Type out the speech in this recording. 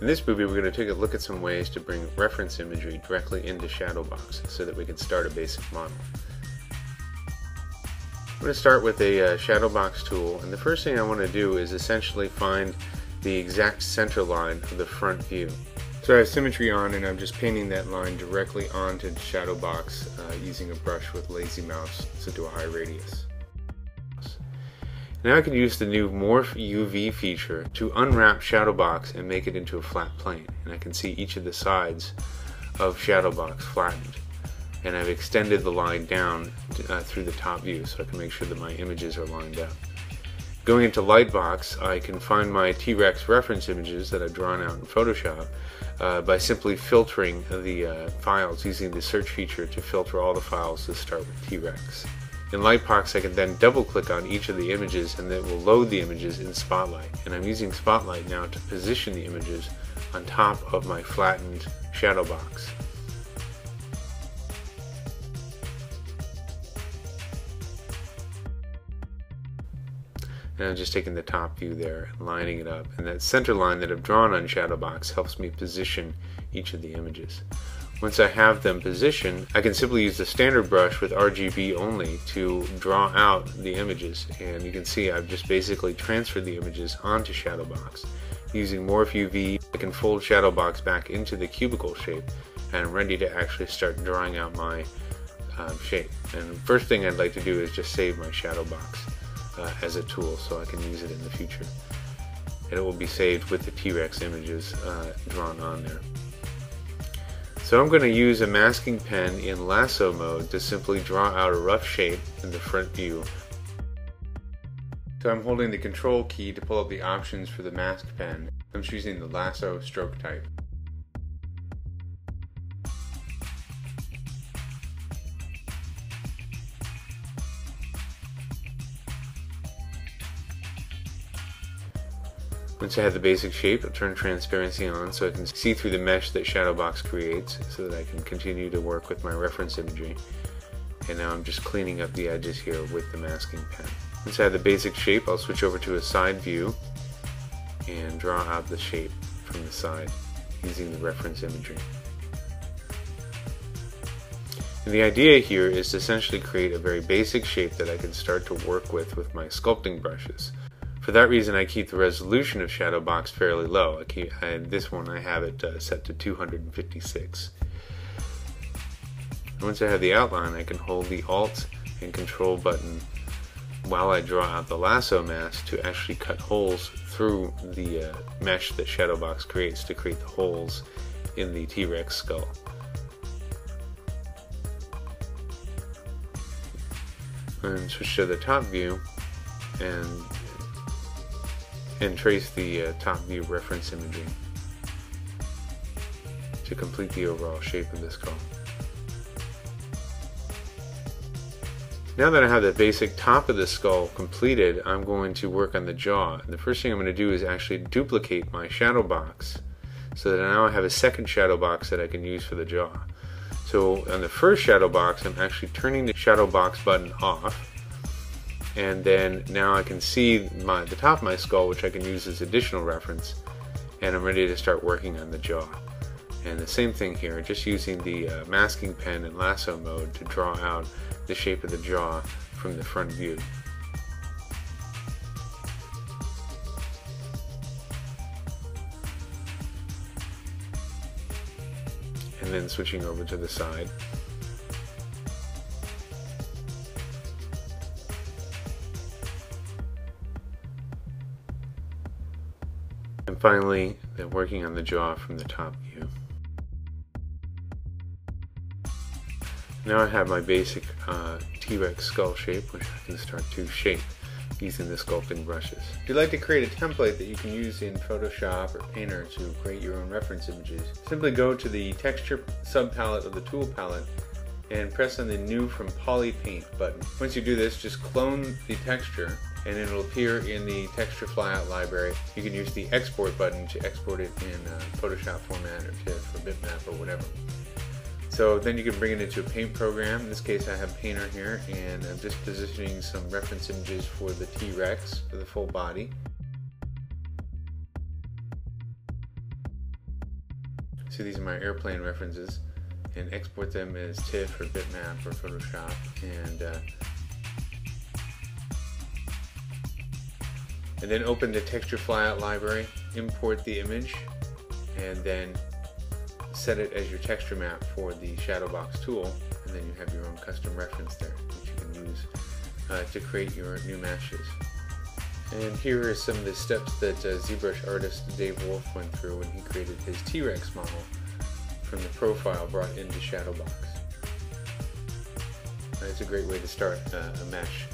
In this movie, we're going to take a look at some ways to bring reference imagery directly into Shadowbox so that we can start a basic model. I'm going to start with a uh, Shadowbox tool, and the first thing I want to do is essentially find the exact center line of the front view. So I have symmetry on and I'm just painting that line directly onto Shadowbox uh, using a brush with lazy mouse to a high radius. Now I can use the new Morph UV feature to unwrap Shadowbox and make it into a flat plane. And I can see each of the sides of Shadowbox flattened. And I've extended the line down uh, through the top view so I can make sure that my images are lined up. Going into Lightbox, I can find my T-Rex reference images that I've drawn out in Photoshop uh, by simply filtering the uh, files using the search feature to filter all the files that start with T-Rex. In Lightbox, I can then double click on each of the images and it will load the images in Spotlight. And I'm using Spotlight now to position the images on top of my flattened shadow box. And I'm just taking the top view there and lining it up. And that center line that I've drawn on Shadowbox helps me position each of the images. Once I have them positioned, I can simply use the standard brush with RGB only to draw out the images. And you can see I've just basically transferred the images onto Shadowbox. Using Morph UV, I can fold Shadowbox back into the cubicle shape and I'm ready to actually start drawing out my um, shape. And first thing I'd like to do is just save my Shadowbox uh, as a tool so I can use it in the future. And it will be saved with the T-Rex images uh, drawn on there. So I'm going to use a masking pen in lasso mode to simply draw out a rough shape in the front view. So I'm holding the control key to pull up the options for the mask pen. I'm choosing the lasso stroke type. Once I have the basic shape, I'll turn transparency on so I can see through the mesh that Shadowbox creates so that I can continue to work with my reference imagery. And now I'm just cleaning up the edges here with the masking pen. Once I have the basic shape, I'll switch over to a side view and draw out the shape from the side using the reference imagery. And the idea here is to essentially create a very basic shape that I can start to work with with my sculpting brushes. For that reason, I keep the resolution of Shadowbox fairly low. I keep, and this one I have it uh, set to 256. Once I have the outline, I can hold the Alt and Control button while I draw out the lasso mask to actually cut holes through the uh, mesh that Shadowbox creates to create the holes in the T-Rex skull. And switch to the top view and and trace the uh, top view reference imagery to complete the overall shape of the skull. Now that I have the basic top of the skull completed, I'm going to work on the jaw. And the first thing I'm going to do is actually duplicate my shadow box so that now I have a second shadow box that I can use for the jaw. So on the first shadow box, I'm actually turning the shadow box button off and then now I can see my, the top of my skull which I can use as additional reference and I'm ready to start working on the jaw. And the same thing here just using the uh, masking pen in lasso mode to draw out the shape of the jaw from the front view. And then switching over to the side And finally, they're working on the jaw from the top view. Now I have my basic uh, T-Rex skull shape, which I can start to shape using the sculpting brushes. If you'd like to create a template that you can use in Photoshop or Painter to create your own reference images, simply go to the texture subpalette of the tool palette and press on the new from Poly Paint button. Once you do this, just clone the texture and it'll appear in the texture flyout library. You can use the export button to export it in Photoshop format or TIFF or bitmap or whatever. So then you can bring it into a paint program. In this case I have Painter here and I'm just positioning some reference images for the T-Rex for the full body. So these are my airplane references and export them as TIFF or bitmap or Photoshop and uh, and then open the texture flyout library, import the image, and then set it as your texture map for the Shadowbox tool, and then you have your own custom reference there, which you can use uh, to create your new meshes. And here are some of the steps that uh, ZBrush artist Dave Wolf went through when he created his T-Rex model from the profile brought into Shadowbox. It's a great way to start uh, a mesh